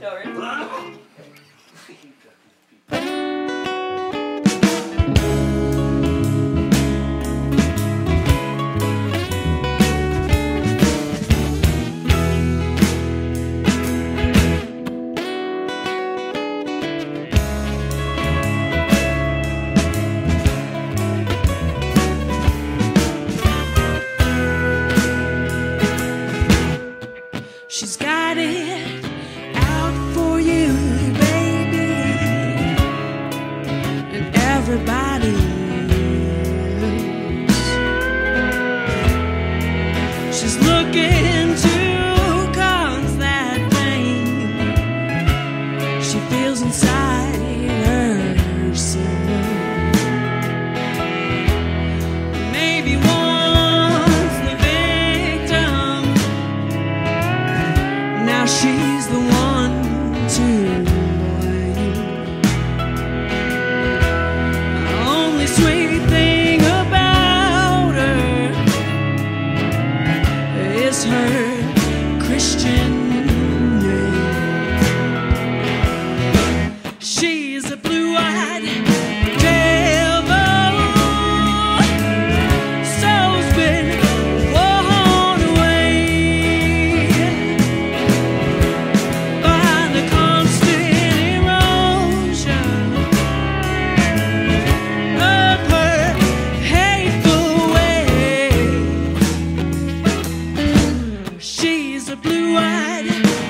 Ready? she feels inside herself. Maybe once the victim. Now she's the one to blame. The only sweet thing about her is her She's a blue-eyed devil. Soul's been worn away by the constant erosion of her hateful way. She's a blue-eyed devil.